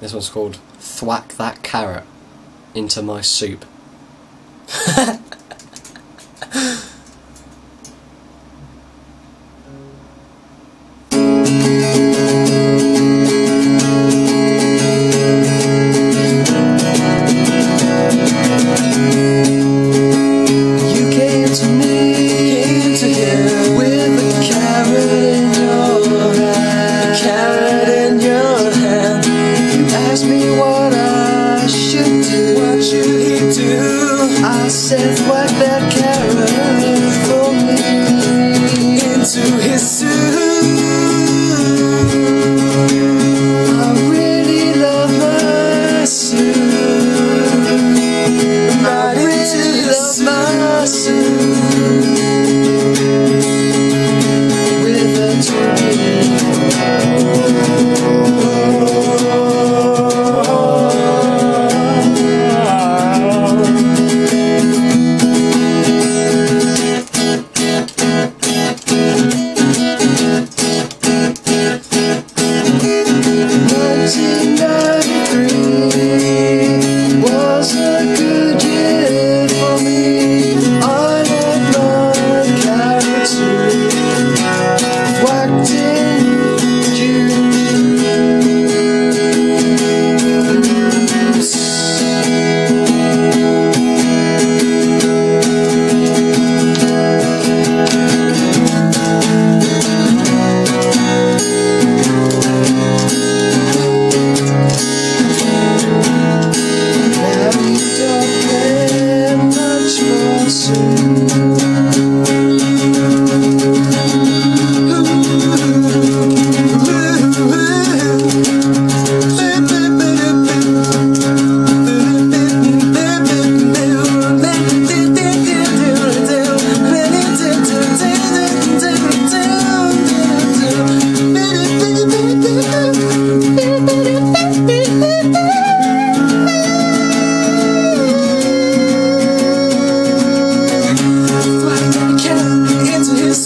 This one's called Thwack That Carrot Into My Soup. naturally do. I said, what better?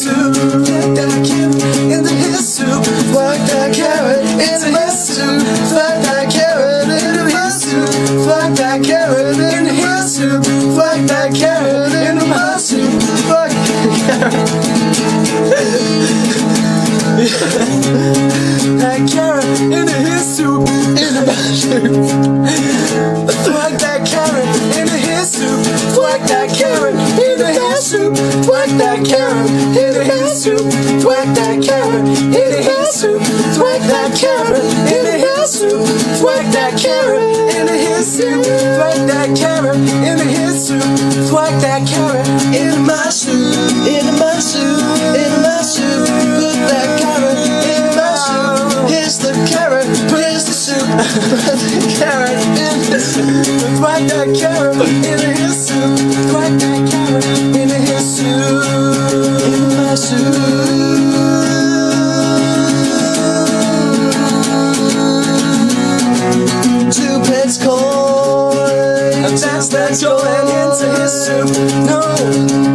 Soup. Whack that carrot into his soup. Whack that carrot into his soup. Whack that carrot into his soup. Whack that carrot into his soup. Whack that carrot into my soup. Whack that carrot into his soup. Into my soup. Whack that carrot into his soup. Whack that carrot into his soup. Whack that carrot carrot in the hill soup. Twerk that carrot in the hill soup. Twerk that carrot in the hill soup. Twerk that carrot in my shoe. In my shoe. In my shoe. Put that carrot in my shoe. Here's the carrot. Here's the soup. Carrot in the soup. Twerk that carrot in the hill soup. Twerk that that going into his soup. No,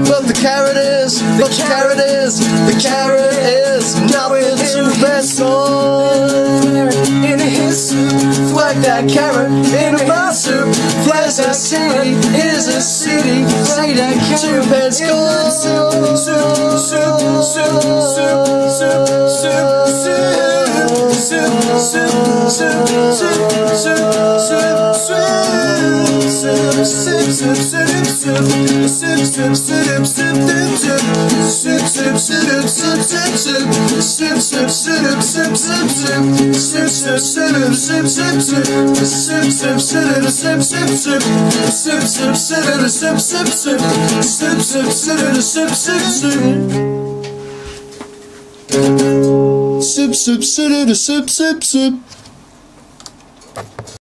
but the carrot is. But the carrot is. The carrot is. Not the pence coin. In his soup. Whack that carrot into my soup. There's a city. Is a city. Whack that carrot. Two pence coin. Soup. Soup. Soup. Soup. Soup. Soup. Soup. Soup. Soup. Soup. Soup. Soup. Soup. Soup. Soup. Soup, soup, soup, soup, soup, soup.